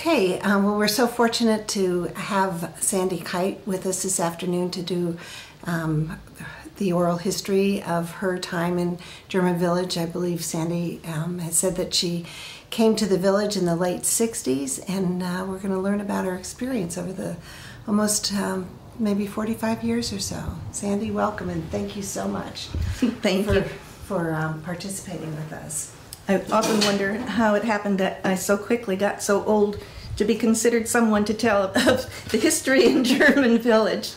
Okay, um, well, we're so fortunate to have Sandy Kight with us this afternoon to do um, the oral history of her time in German Village. I believe Sandy um, has said that she came to the village in the late 60s, and uh, we're going to learn about her experience over the almost um, maybe 45 years or so. Sandy, welcome, and thank you so much Thank for, you. for um, participating with us. I often wonder how it happened that I so quickly got so old to be considered someone to tell of the history in German Village.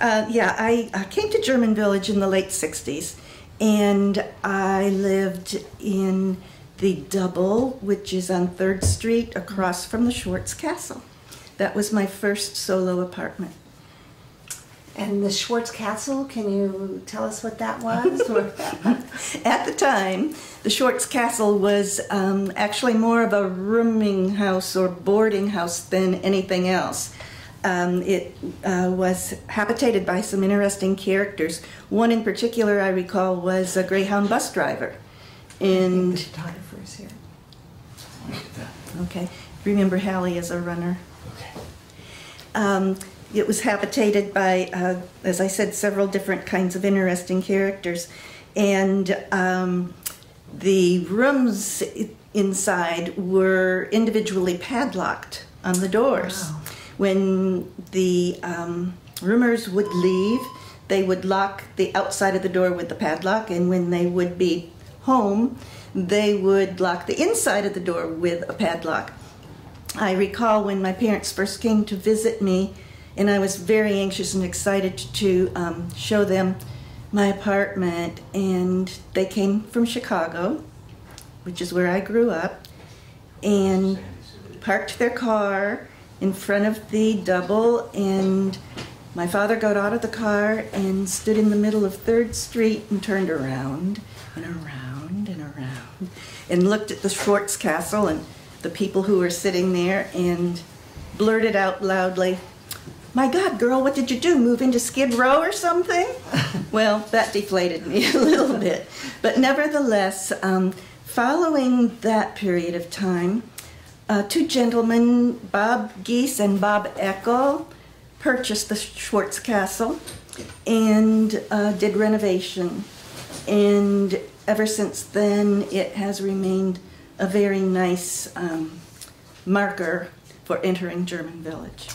Uh, yeah, I, I came to German Village in the late 60s and I lived in the Double, which is on 3rd Street across from the Schwartz Castle. That was my first solo apartment. And the Schwartz Castle, can you tell us what that was? At the time, the Schwartz Castle was um, actually more of a rooming house or boarding house than anything else. Um, it uh, was habitated by some interesting characters. One in particular I recall was a Greyhound bus driver. And the And, photographers here. okay, remember Hallie as a runner. Um, it was habitated by, uh, as I said, several different kinds of interesting characters. And um, the rooms inside were individually padlocked on the doors. Wow. When the um, roomers would leave, they would lock the outside of the door with the padlock, and when they would be home, they would lock the inside of the door with a padlock. I recall when my parents first came to visit me, and I was very anxious and excited to um, show them my apartment. And they came from Chicago, which is where I grew up, and parked their car in front of the double. And my father got out of the car and stood in the middle of Third Street and turned around and around and around and looked at the Schwartz Castle and the people who were sitting there and blurted out loudly, My God, girl, what did you do? Move into Skid Row or something? well, that deflated me a little bit. But nevertheless, um, following that period of time, uh, two gentlemen, Bob Geese and Bob Eckel, purchased the Schwartz Castle and uh, did renovation. And ever since then, it has remained a very nice um, marker for entering German Village.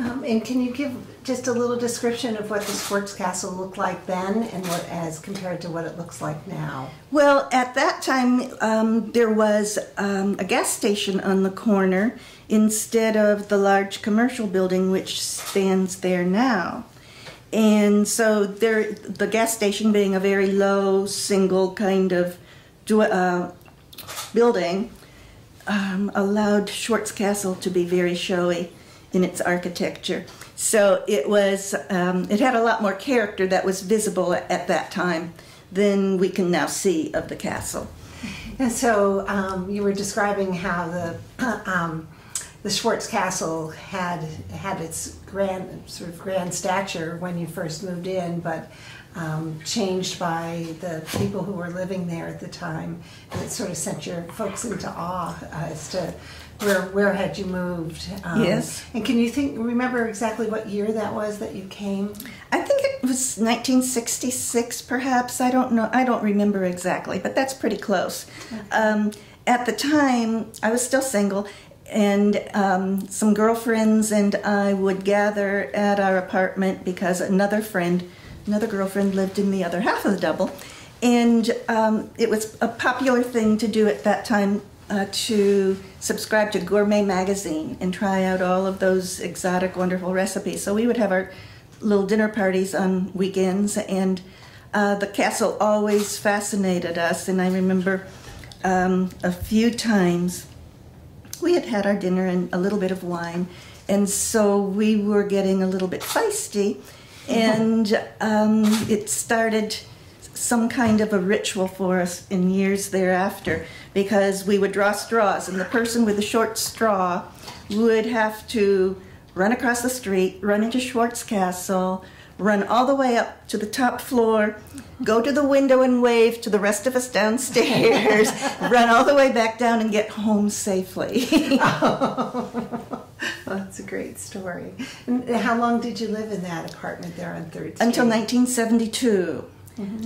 Um, and can you give just a little description of what the Schwartz Castle looked like then and what as compared to what it looks like now? Well, at that time, um, there was um, a gas station on the corner instead of the large commercial building which stands there now. And so there, the gas station being a very low, single kind of uh, building, um, allowed Schwartz Castle to be very showy in its architecture. So it was, um, it had a lot more character that was visible at that time than we can now see of the castle. And so um, you were describing how the um, the Schwartz Castle had had its grand sort of grand stature when you first moved in, but um, changed by the people who were living there at the time. And it sort of sent your folks into awe as to where where had you moved. Um, Yes. And can you think remember exactly what year that was that you came? I think it was 1966, perhaps. I don't know. I don't remember exactly, but that's pretty close. Um, at the time, I was still single, and um, some girlfriends and I would gather at our apartment because another friend, another girlfriend, lived in the other half of the double, and um, it was a popular thing to do at that time. Uh, to subscribe to Gourmet Magazine and try out all of those exotic, wonderful recipes. So we would have our little dinner parties on weekends, and uh, the castle always fascinated us. And I remember um, a few times we had had our dinner and a little bit of wine, and so we were getting a little bit feisty, and um, it started some kind of a ritual for us in years thereafter because we would draw straws, and the person with the short straw would have to run across the street, run into Schwartz Castle, run all the way up to the top floor, go to the window and wave to the rest of us downstairs, run all the way back down and get home safely. Well, that's a great story. And how long did you live in that apartment there on Third Street? Until 1972.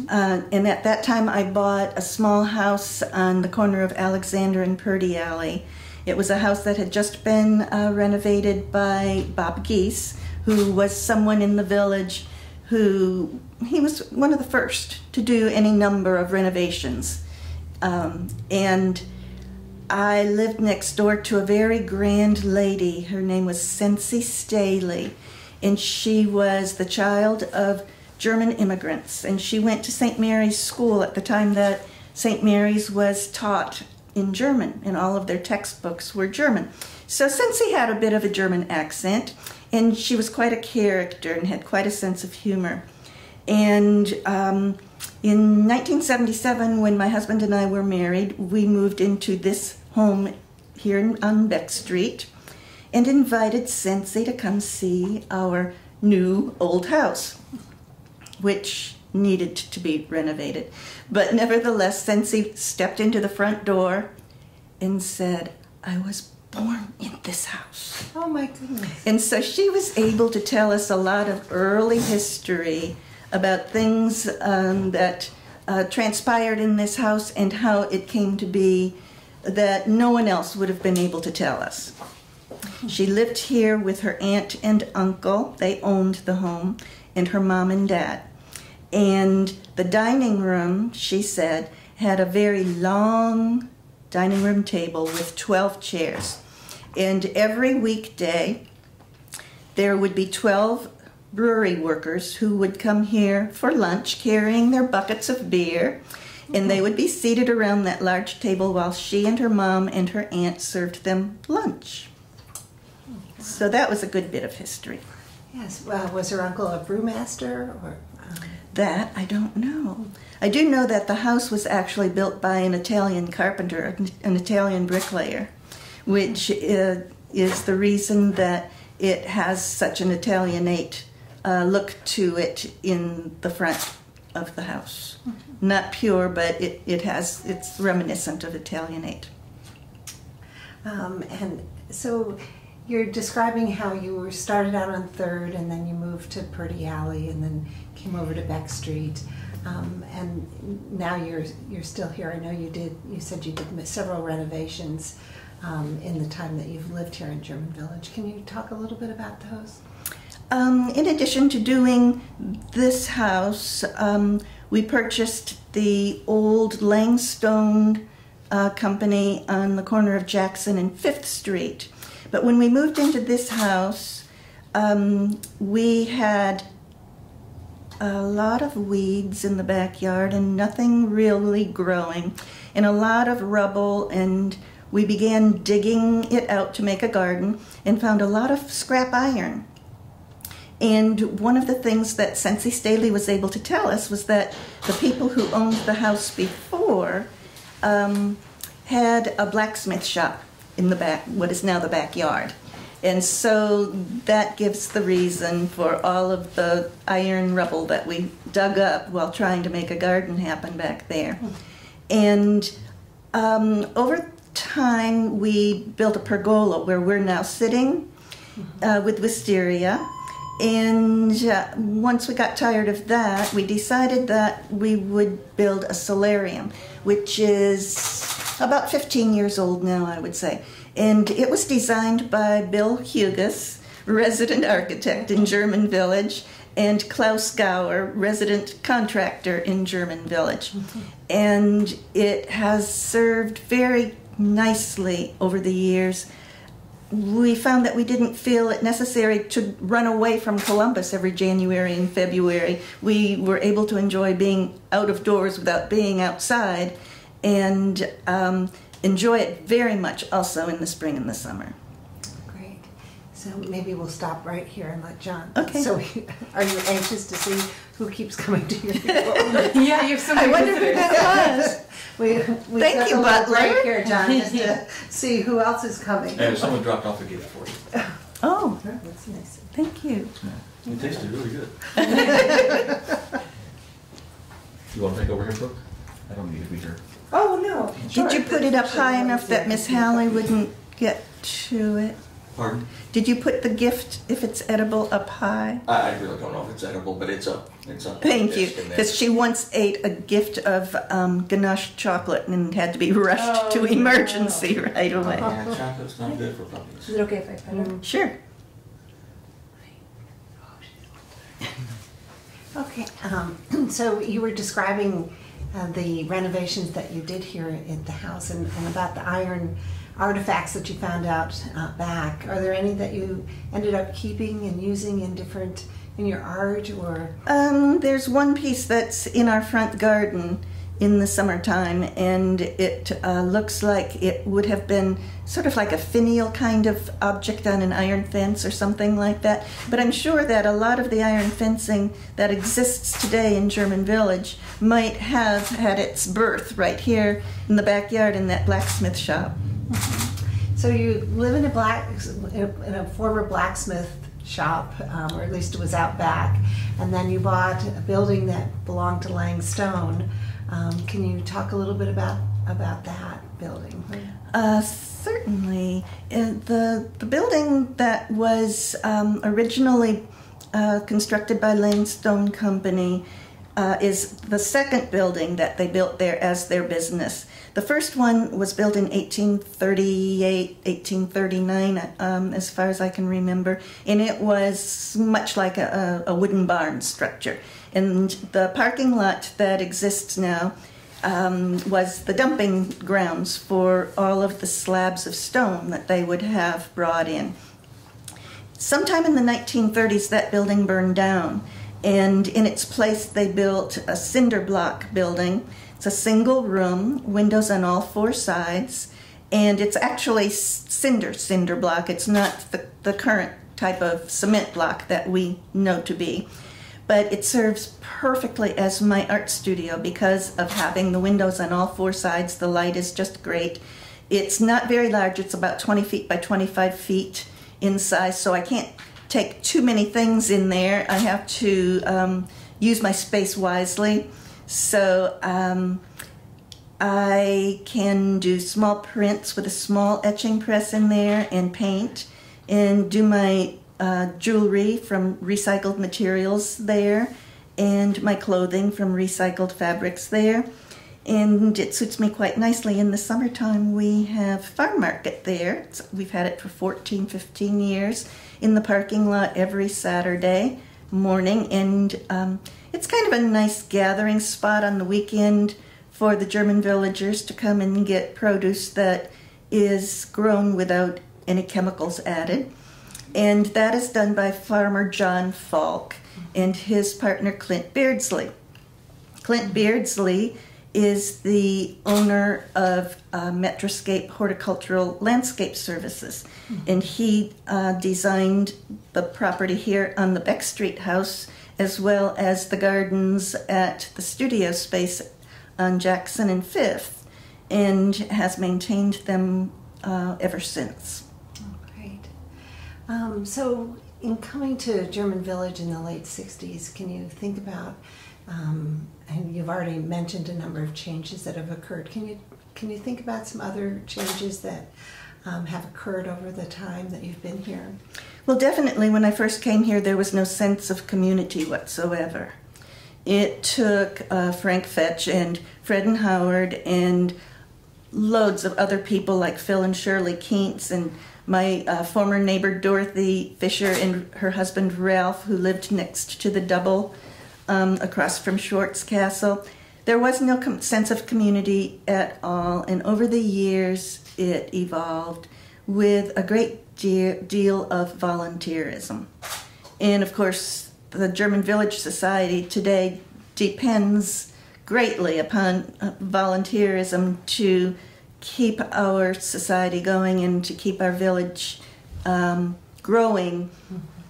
Uh, and at that time, I bought a small house on the corner of Alexander and Purdy Alley. It was a house that had just been uh, renovated by Bob Geese, who was someone in the village who he was one of the first to do any number of renovations. Um, and I lived next door to a very grand lady. Her name was Sensi Staley, and she was the child of German immigrants. And she went to St. Mary's School at the time that St. Mary's was taught in German, and all of their textbooks were German. So Sensi had a bit of a German accent, and she was quite a character and had quite a sense of humor. And um, in 1977, when my husband and I were married, we moved into this home here on Beck Street and invited Sensi to come see our new old house, which needed to be renovated. But nevertheless, Sensi stepped into the front door and said, I was born in this house. Oh my goodness. And so she was able to tell us a lot of early history about things um, that uh, transpired in this house and how it came to be that no one else would have been able to tell us. She lived here with her aunt and uncle. They owned the home, and her mom and dad. And the dining room, she said, had a very long dining room table with 12 chairs. And every weekday, there would be 12 brewery workers who would come here for lunch carrying their buckets of beer. And they would be seated around that large table while she and her mom and her aunt served them lunch. So that was a good bit of history. Yes. Well, was her uncle a brewmaster or? Um, That I don't know. I do know that the house was actually built by an Italian carpenter, an Italian bricklayer, which uh, is the reason that it has such an Italianate uh, look to it in the front of the house. Not pure, but it, it has it's reminiscent of Italianate. Um, and so you're describing how you were started out on Third, and then you moved to Purdy Alley, and then came over to Beck Street, um, and now you're you're still here. I know you did. You said you did several renovations um, in the time that you've lived here in German Village. Can you talk a little bit about those? Um, in addition to doing this house, um, we purchased the old Lang Stone uh, company on the corner of Jackson and Fifth Street. But when we moved into this house, um, we had a lot of weeds in the backyard and nothing really growing, and a lot of rubble. And we began digging it out to make a garden and found a lot of scrap iron. And one of the things that Sensi Staley was able to tell us was that the people who owned the house before um, had a blacksmith shop in the back, what is now the backyard. And so that gives the reason for all of the iron rubble that we dug up while trying to make a garden happen back there. And um, over time, we built a pergola where we're now sitting uh, with wisteria. And uh, once we got tired of that, we decided that we would build a solarium, which is about 15 years old now, I would say. And it was designed by Bill Hugus, resident architect in German Village, and Klaus Gauer, resident contractor in German Village. And it has served very nicely over the years we found that we didn't feel it necessary to run away from Columbus every January and February. We were able to enjoy being out of doors without being outside and um, enjoy it very much also in the spring and the summer. Great. So maybe we'll stop right here and let John. Okay. So, are you anxious to see who keeps coming to your table? Yeah, you have so I many wonder who that was. we, we Thank you, a little Butler. break here, John, just to see who else is coming. And someone dropped off a gift for you. Oh, Oh, that's nice. thank you. It tasted really good. You want to take over here, Brooke? I don't need to be here. Oh, no. Did you put it up high enough that Miss Hallie wouldn't get to it? Pardon? Did you put the gift, if it's edible, up high? I, I really don't know if it's edible, but it's up. It's up. Thank you, It's in there. because she once ate a gift of um, ganache chocolate and had to be rushed Oh, to no. emergency right away. Yeah, chocolate's not good for puppies. Is it okay if I pet her? Sure. Okay, um, so you were describing uh, the renovations that you did here at the house and, and about the iron artifacts that you found out uh, back. Are there any that you ended up keeping and using in different in your art or? Um, there's one piece that's in our front garden in the summertime, and it uh, looks like it would have been sort of like a finial kind of object on an iron fence or something like that. But I'm sure that a lot of the iron fencing that exists today in German Village might have had its birth right here in the backyard in that blacksmith shop. So you live in a black in a former blacksmith shop, um, or at least it was out back, and then you bought a building that belonged to Lang Stone. Um, can you talk a little bit about about that building? Uh, certainly. Uh, the, the building that was um, originally uh, constructed by Lang Stone Company uh, is the second building that they built there as their business. The first one was built in 1838, 1839, um, as far as I can remember, and it was much like a, a wooden barn structure. And the parking lot that exists now um, was the dumping grounds for all of the slabs of stone that they would have brought in. Sometime in the 1930s, that building burned down, and in its place, they built a cinder block building. It's a single room, windows on all four sides, and it's actually cinder cinder block. It's not the, the current type of cement block that we know to be but it serves perfectly as my art studio because of having the windows on all four sides. The light is just great. It's not very large, it's about 20 feet by 25 feet in size, so I can't take too many things in there. I have to um, use my space wisely. So um, I can do small prints with a small etching press in there and paint and do my uh, jewelry from recycled materials there and my clothing from recycled fabrics there. And it suits me quite nicely. In the summertime, we have farm market there. We've had it for 14, 15 years in the parking lot every Saturday morning. And um, it's kind of a nice gathering spot on the weekend for the German villagers to come and get produce that is grown without any chemicals added. And that is done by farmer John Falk and his partner Clint Beardsley. Clint Beardsley is the owner of uh, Metroscape Horticultural Landscape Services, and he uh, designed the property here on the Beck Street house as well as the gardens at the studio space on Jackson and Fifth, and has maintained them uh, ever since. Um, so, in coming to German Village in the late 60s, can you think about, um, and you've already mentioned a number of changes that have occurred, can you, can you think about some other changes that um, have occurred over the time that you've been here? Well, definitely, when I first came here, there was no sense of community whatsoever. It took uh, Frank Fetch and Fred and Howard and loads of other people like Phil and Shirley Keats and my uh, former neighbor Dorothy Fisher and her husband Ralph, who lived next to the double um, across from Schwartz Castle. There was no sense of community at all, and over the years it evolved with a great de- deal of volunteerism. And of course, the German Village Society today depends greatly upon uh, volunteerism to keep our society going and to keep our village um, growing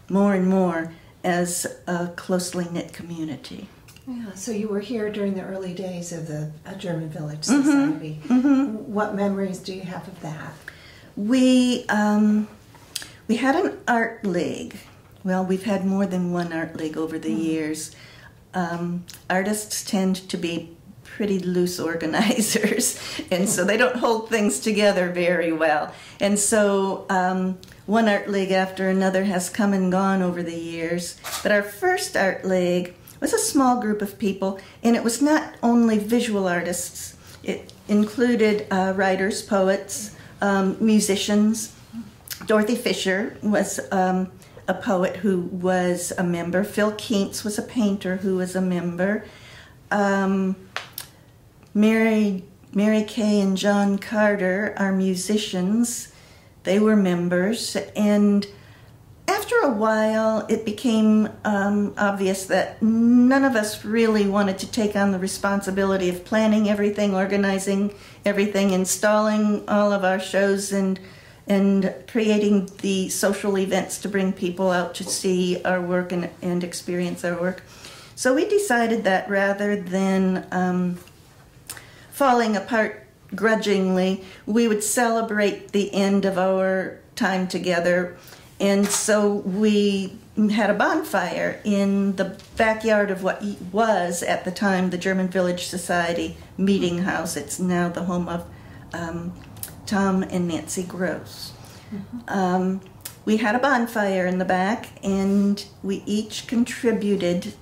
more and more as a closely knit community. Yeah, so you were here during the early days of the German Village Society. What memories do you have of that? We um, we had an art league well, we've had more than one art league over the years. Um, artists tend to be pretty loose organizers, and so they don't hold things together very well. And so um, one art league after another has come and gone over the years. But our first art league was a small group of people, and it was not only visual artists, it included uh, writers, poets, um, musicians. Dorothy Fisher was um, a poet who was a member. Phil Keats was a painter who was a member. Um, Mary, Mary Kay and John Carter are musicians. They were members. And after a while, it became um, obvious that none of us really wanted to take on the responsibility of planning everything, organizing everything, installing all of our shows, and and creating the social events to bring people out to see our work and, and experience our work. So we decided that rather than um, falling apart grudgingly, we would celebrate the end of our time together. And so we had a bonfire in the backyard of what was at the time the German Village Society meeting house. It's now the home of um, Tom and Nancy Gross. Um, we had a bonfire in the back, and we each contributed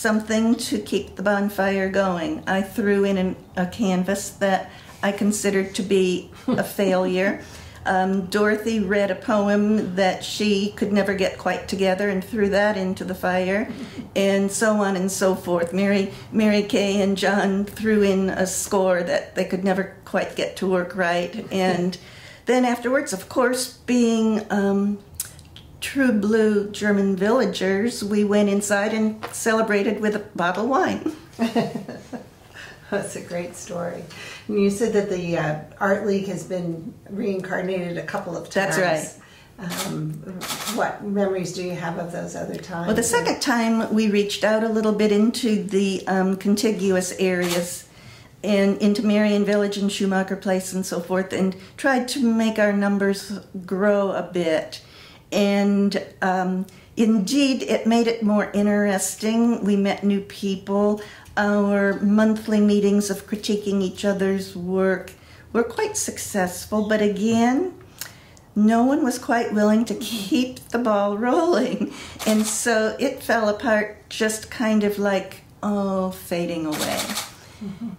something to keep the bonfire going. I threw in an, a canvas that I considered to be a failure. Um, Dorothy read a poem that she could never get quite together and threw that into the fire, and so on and so forth. Mary, Mary Kay and John threw in a score that they could never quite get to work right, and then afterwards, of course, being um, true blue German villagers, we went inside and celebrated with a bottle of wine. That's a great story. And you said that the uh, Art League has been reincarnated a couple of times. That's right. Um, what memories do you have of those other times? Well, the second time we reached out a little bit into the um, contiguous areas and into Marion Village and Schumacher Place and so forth, and tried to make our numbers grow a bit. And um, indeed, it made it more interesting. We met new people. Our monthly meetings of critiquing each other's work were quite successful, but again, no one was quite willing to keep the ball rolling. And so it fell apart just kind of like, oh, fading away.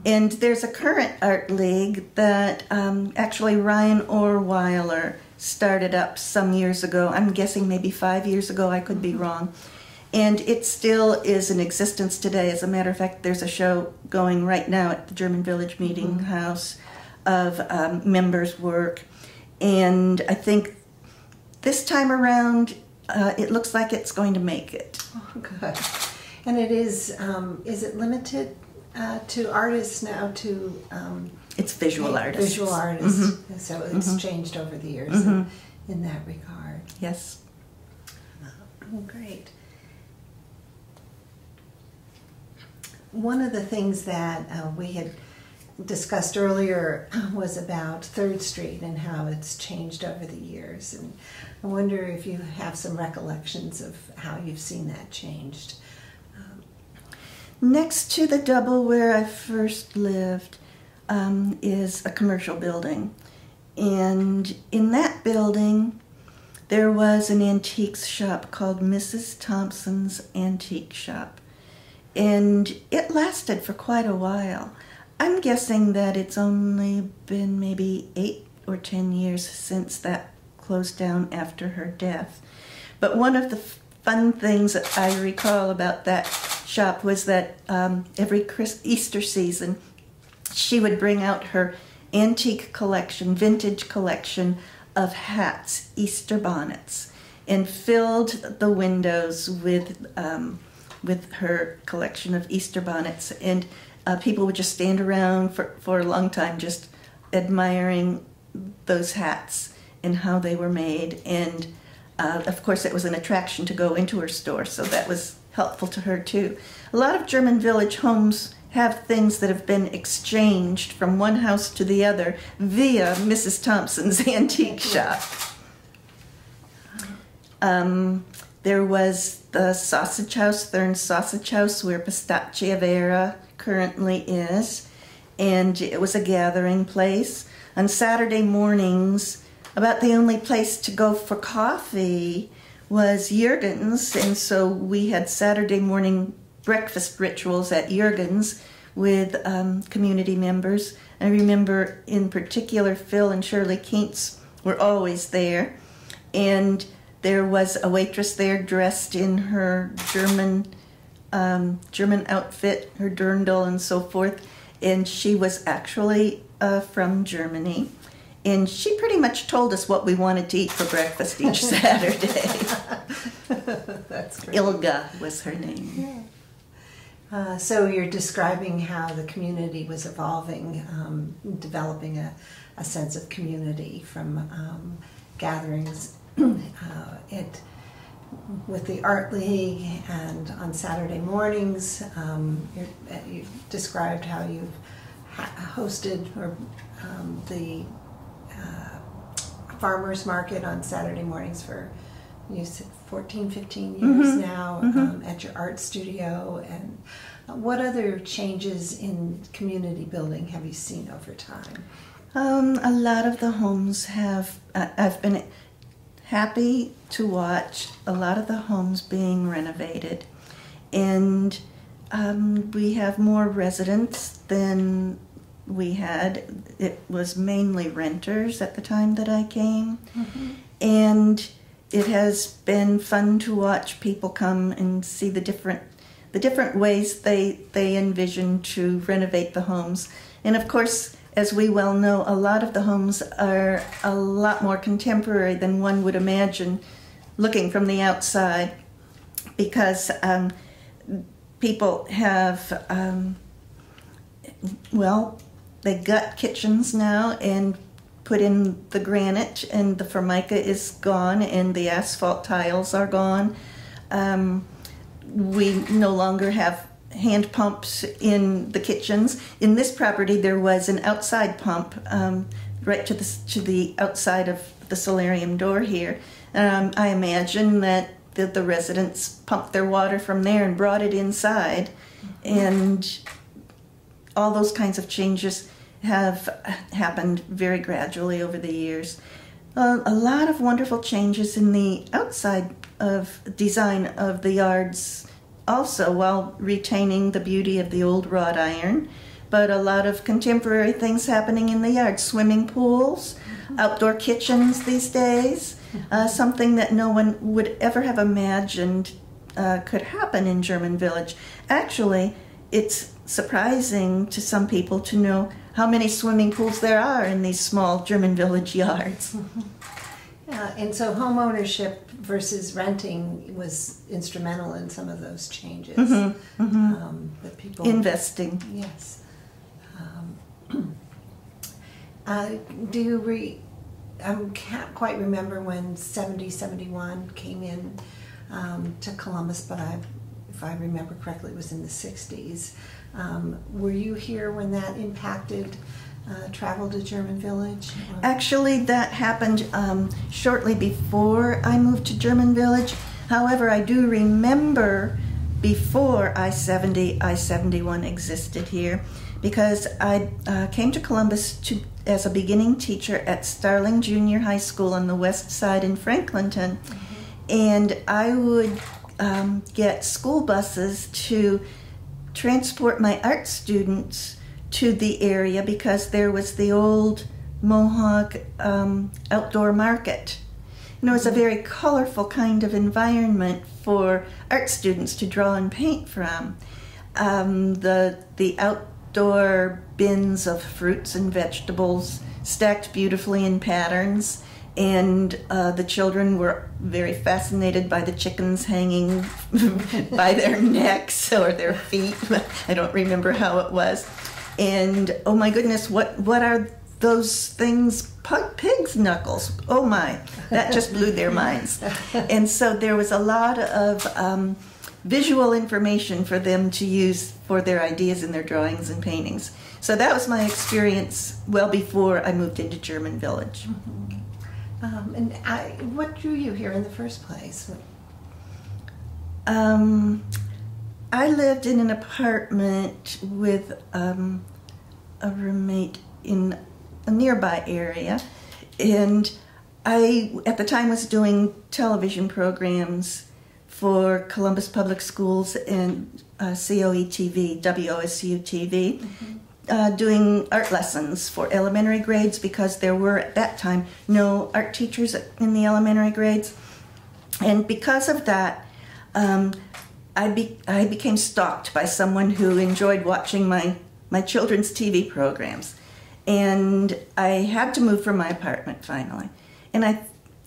And there's a current art league that um, actually Ryan Orweiler started up some years ago. I'm guessing maybe five years ago, I could be wrong. And it still is in existence today. As a matter of fact, there's a show going right now at the German Village Meeting House of um, members' work. And I think this time around, uh, it looks like it's going to make it. Oh, good. And it is, um, is it limited uh, to artists now to um, It's visual artists. Visual artists. So it's changed over the years in, in that regard. Yes. Oh, great. One of the things that uh, we had discussed earlier was about Third Street and how it's changed over the years. And I wonder if you have some recollections of how you've seen that changed. Next to the double where I first lived um, is a commercial building. And in that building, there was an antiques shop called Mrs. Thompson's Antique Shop. And it lasted for quite a while. I'm guessing that it's only been maybe eight or ten years since that closed down after her death. But one of the fun things that I recall about that shop was that um, every Easter season, she would bring out her antique collection, vintage collection of hats, Easter bonnets, and filled the windows with um, with her collection of Easter bonnets. And uh, people would just stand around for, for a long time, just admiring those hats and how they were made. And uh, of course, it was an attraction to go into her store, so that was helpful to her too. A lot of German village homes have things that have been exchanged from one house to the other via Mrs. Thompson's antique shop. Um, there was the Sausage House, Thurn Sausage House, where Pistacia Vera currently is, and it was a gathering place. On Saturday mornings, about the only place to go for coffee was Jurgens, and so we had Saturday morning breakfast rituals at Jurgens with um, community members. I remember in particular Phil and Shirley Keats were always there, and there was a waitress there dressed in her German um, German outfit, her dirndl and so forth, and she was actually uh, from Germany. And she pretty much told us what we wanted to eat for breakfast each Saturday. That's great. Ilga was her name. Uh, so you're describing how the community was evolving, um, developing a, a sense of community from um, gatherings uh, it, with the art league and on Saturday mornings. Um, you you described how you've ha- hosted or um, the uh, farmers market on Saturday mornings for you said 14 15 years now Um, at your art studio and uh, what other changes in community building have you seen over time? Um, a lot of the homes have, uh, I've been happy to watch a lot of the homes being renovated. And um, we have more residents than we had. It was mainly renters at the time that I came. And it has been fun to watch people come and see the different the different ways they they envision to renovate the homes. And of course, as we well know, a lot of the homes are a lot more contemporary than one would imagine looking from the outside because um, people have, um, well, they gut kitchens now and put in the granite, and the formica is gone, and the asphalt tiles are gone. Um, we no longer have hand pumps in the kitchens. In this property, there was an outside pump um, right to the to the outside of the solarium door here. Um, I imagine that the, the residents pumped their water from there and brought it inside, and all those kinds of changes have happened very gradually over the years. Uh, a lot of wonderful changes in the outside of design of the yards also while retaining the beauty of the old wrought iron but a lot of contemporary things happening in the yard. Swimming pools outdoor kitchens these days uh, something that no one would ever have imagined uh, could happen in german village. Actually it's surprising to some people to know how many swimming pools there are in these small german village yards Uh, and so home ownership versus renting was instrumental in some of those changes. Um, that people investing Yes. Um, uh, do you re? I can't quite remember when 70, 71 came in um, to Columbus, but I, if I remember correctly, it was in the 60s. Um, were you here when that impacted uh, travel to German Village? Actually, that happened um, shortly before I moved to German Village. However, I do remember before I 70, I 71 existed here because I uh, came to Columbus to, as a beginning teacher at Starling Junior High School on the west side in Franklinton. And I would um, get school buses to transport my art students to the area because there was the old Mohawk um, outdoor market. And it was a very colorful kind of environment for art students to draw and paint from. Um, the the outdoor bins of fruits and vegetables stacked beautifully in patterns, and uh, the children were very fascinated by the chickens hanging by their necks or their feet. I don't remember how it was. And oh my goodness, what what are those things? Pug, pigs' knuckles. Oh my, that just blew their minds. And so there was a lot of um, visual information for them to use for their ideas in their drawings and paintings. So that was my experience well before I moved into German Village. Um, and I, what drew you here in the first place? Um, I lived in an apartment with um, a roommate in a nearby area, and I, at the time, was doing television programs for Columbus Public Schools and uh, COE TV, WOSU TV, uh, doing art lessons for elementary grades because there were at that time no art teachers in the elementary grades. And because of that, um, I, be, I became stalked by someone who enjoyed watching my, my children's TV programs. And I had to move from my apartment finally. And I,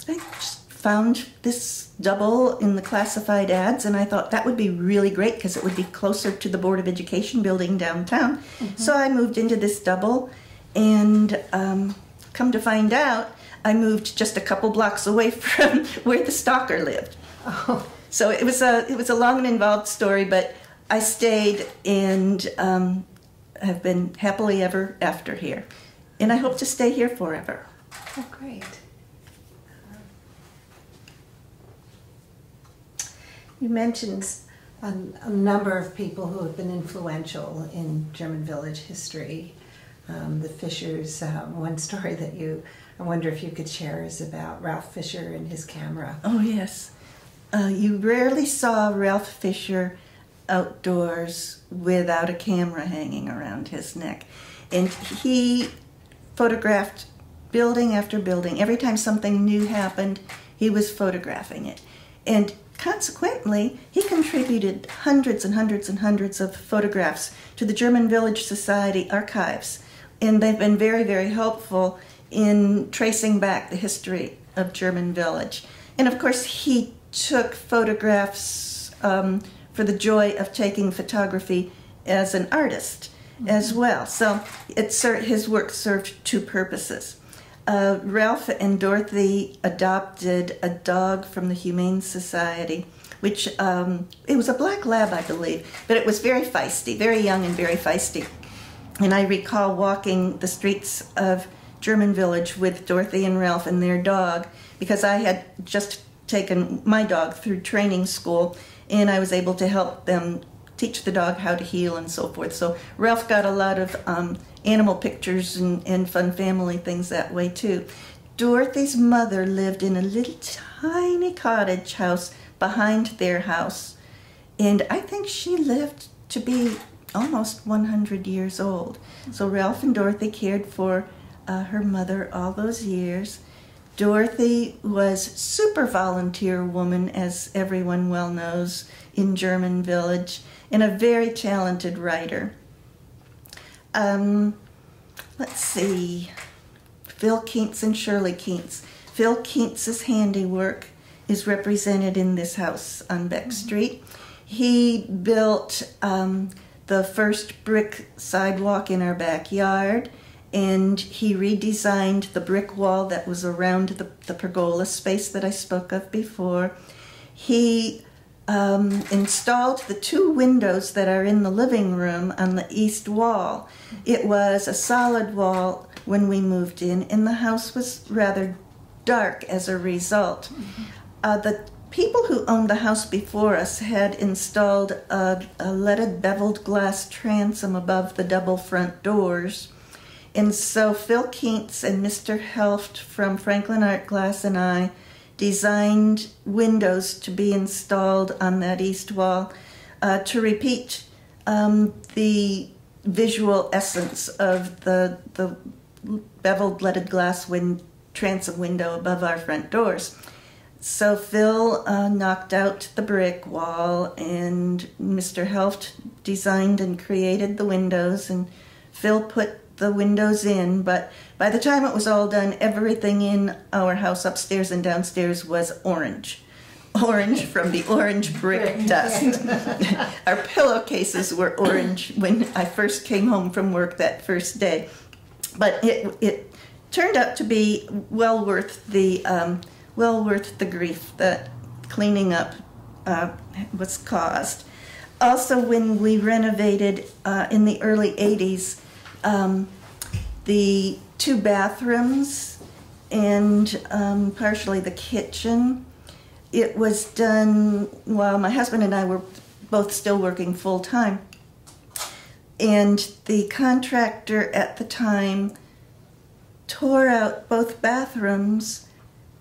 I just found this double in the classified ads, and I thought that would be really great because it would be closer to the Board of Education building downtown. So I moved into this double, and um, come to find out, I moved just a couple blocks away from where the stalker lived. Oh, So it was a it was a long and involved story, but I stayed and um, have been happily ever after here, and I hope to stay here forever. oh great. You mentioned a, a number of people who have been influential in German village history. Um, the Fishers, um, one story that you, I wonder if you could share is about Ralph Fisher and his camera. Oh yes, uh, you rarely saw Ralph Fisher outdoors without a camera hanging around his neck, and he photographed building after building. Every time something new happened, he was photographing it, and consequently, he contributed hundreds and hundreds and hundreds of photographs to the German Village Society archives, and they've been very, very helpful in tracing back the history of German Village. And of course, he took photographs um, for the joy of taking photography as an artist as well. So it his work served two purposes. Uh, Ralph and Dorothy adopted a dog from the Humane Society, which um, it was a black lab, I believe, but it was very feisty, very young and very feisty. And I recall walking the streets of German Village with Dorothy and Ralph and their dog because I had just taken my dog through training school and I was able to help them teach the dog how to heal and so forth. So Ralph got a lot of um, animal pictures and, and fun family things that way too. Dorothy's mother lived in a little tiny cottage house behind their house. And I think she lived to be almost 100 years old. So Ralph and Dorothy cared for uh, her mother all those years. Dorothy was super volunteer woman, as everyone well knows in German Village, and a very talented writer. Um, let's see, Phil Keats and Shirley Keats. Phil Keats's handiwork is represented in this house on Beck Street. He built um, the first brick sidewalk in our backyard, and he redesigned the brick wall that was around the, the pergola space that I spoke of before. He um, installed the two windows that are in the living room on the east wall. It was a solid wall when we moved in, and the house was rather dark as a result. Uh, the people who owned the house before us had installed a, a leaded beveled glass transom above the double front doors. And so Phil Keats and Mr. Helft from Franklin Art Glass and I designed windows to be installed on that east wall uh, to repeat um, the visual essence of the the beveled leaded glass win- transom window above our front doors. So Phil uh, knocked out the brick wall, and Mr. Helft designed and created the windows, and Phil put the windows in. But by the time it was all done, everything in our house upstairs and downstairs was orange. Orange from the orange brick dust. Our pillowcases were orange when I first came home from work that first day. But it, it turned out to be well worth the um, well worth the grief that cleaning up uh, was caused. Also, when we renovated uh, in the early 80s, um, the two bathrooms and um, partially the kitchen, it was done while my husband and I were both still working full time. And the contractor at the time tore out both bathrooms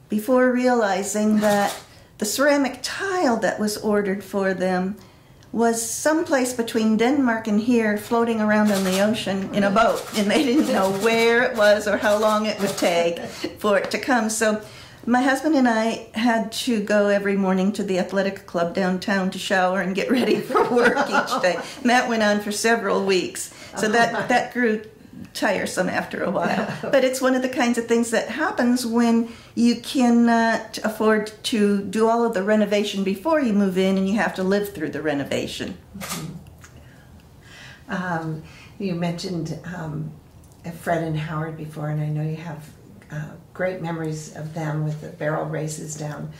before realizing that the ceramic tile that was ordered for them was someplace between Denmark and here floating around on the ocean in a boat and they didn't know where it was or how long it would take for it to come. So my husband and I had to go every morning to the athletic club downtown to shower and get ready for work each day. And that went on for several weeks. So that that grew tiresome after a while. but it's one of the kinds of things that happens when you cannot afford to do all of the renovation before you move in and you have to live through the renovation. Um, you mentioned um, Fred and Howard before, and I know you have uh, great memories of them with the barrel races down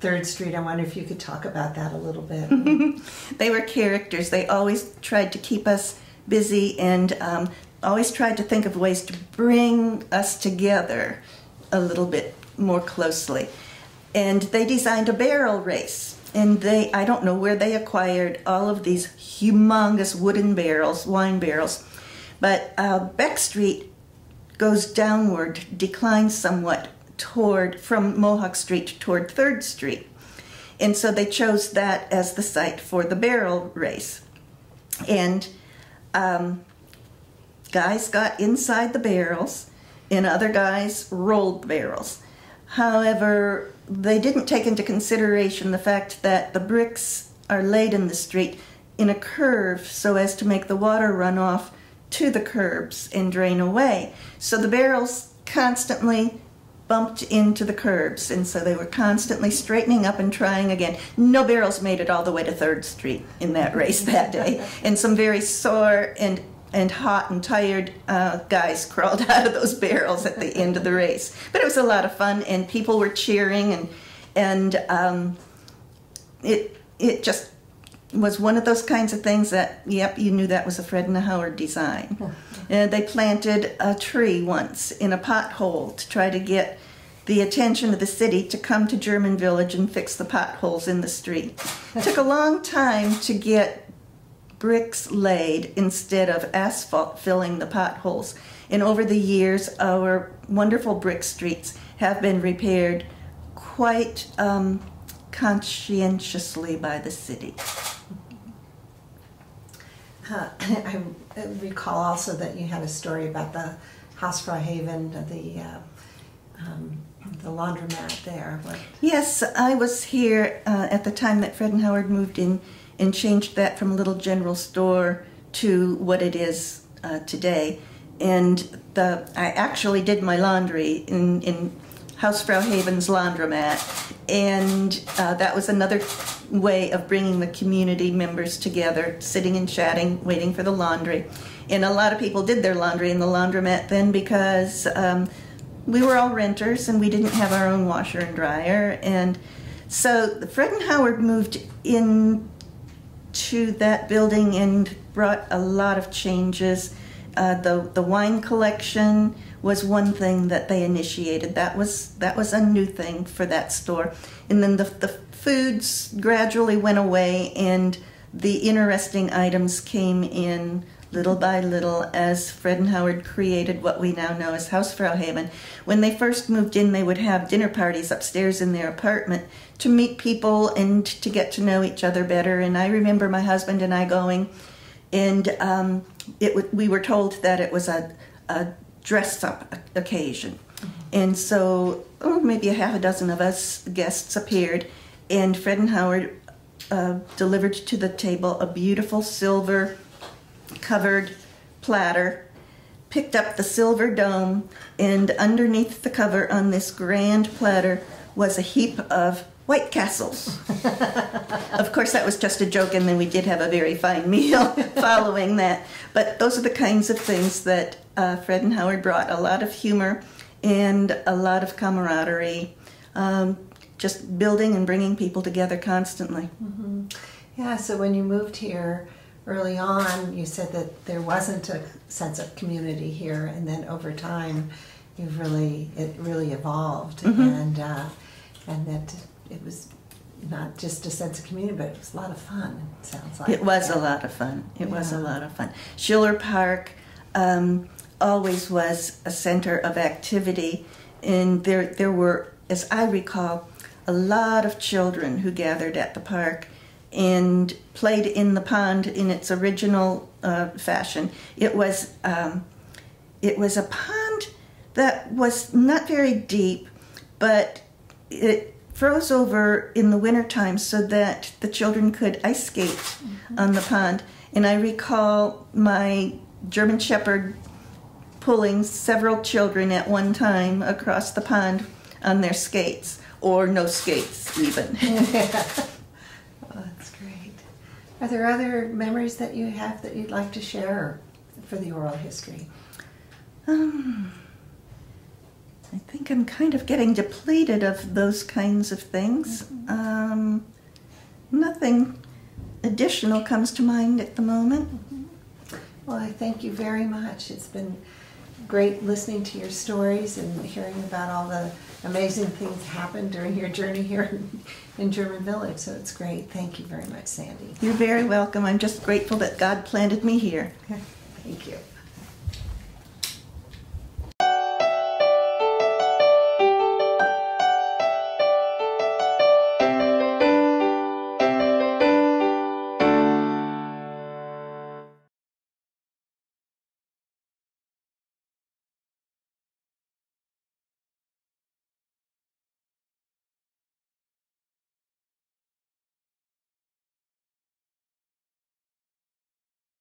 Third Street. I wonder if you could talk about that a little bit. they were characters. They always tried to keep us busy and um, always tried to think of ways to bring us together a little bit more closely. And they designed a barrel race. And they, I don't know where they acquired all of these humongous wooden barrels, wine barrels. But uh, Beck Street goes downward, declines somewhat toward, from Mohawk Street toward 3rd Street. And so they chose that as the site for the barrel race. And um, guys got inside the barrels and other guys rolled the barrels. However, they didn't take into consideration the fact that the bricks are laid in the street in a curve so as to make the water run off to the curbs and drain away. So the barrels constantly bumped into the curbs, and so they were constantly straightening up and trying again. No barrels made it all the way to 3rd Street in that race that day, and some very sore and and hot and tired uh, guys crawled out of those barrels at the end of the race. But it was a lot of fun, and people were cheering, and and um, it it just was one of those kinds of things that yep, you knew that was a Fred and a Howard design. and they planted a tree once in a pothole to try to get the attention of the city to come to German Village and fix the potholes in the street. It took a long time to get bricks laid instead of asphalt filling the potholes. And over the years, our wonderful brick streets have been repaired quite um, conscientiously by the city. Uh, I recall also that you had a story about the Hausfrau Haven, the uh, um, the laundromat there. What? Yes, I was here uh, at the time that Fred and Howard moved in and changed that from a little general store to what it is uh, today. And the I actually did my laundry in in Hausfrau Haven's laundromat, and uh, that was another way of bringing the community members together, sitting and chatting, waiting for the laundry. And a lot of people did their laundry in the laundromat then because um, we were all renters and we didn't have our own washer and dryer. And so Fred and Howard moved in to that building and brought a lot of changes. Uh, the the wine collection was one thing that they initiated. That was that was a new thing for that store, and then the the foods gradually went away, and the interesting items came in little by little as Fred and Howard created what we now know as Hausfrau Haven. When they first moved in, they would have dinner parties upstairs in their apartment to meet people and to get to know each other better. And I remember my husband and I going, and um, it we were told that it was a, a dress up occasion. And so, oh, maybe a half a dozen of us guests appeared, and Fred and Howard uh, delivered to the table a beautiful silver covered platter, picked up the silver dome, and underneath the cover on this grand platter was a heap of White Castles. of course, that was just a joke, and then we did have a very fine meal following that. But those are the kinds of things that uh, Fred and Howard brought a lot of humor and a lot of camaraderie, um, just building and bringing people together constantly. Mm-hmm. Yeah, so when you moved here, early on you said that there wasn't a sense of community here and then over time you've really it really evolved Mhm. and uh, and that it was not just a sense of community, but it was a lot of fun. It sounds like It was a lot of fun. It was a lot of fun. Schiller Park um, always was a center of activity, and there there were, as I recall, a lot of children who gathered at the park and played in the pond in its original uh, fashion. It was um, it was a pond that was not very deep, but it froze over in the wintertime so that the children could ice skate on the pond. And I recall my German Shepherd pulling several children at one time across the pond on their skates, or no skates even. Oh, that's great. Are there other memories that you have that you'd like to share for the oral history? Um, I think I'm kind of getting depleted of those kinds of things. Um, nothing additional comes to mind at the moment. Well, I thank you very much. It's been great listening to your stories and hearing about all the amazing things happened during your journey here in, in German Village. So it's great. Thank you very much, Sandy. You're very welcome. I'm just grateful that God planted me here. Thank you.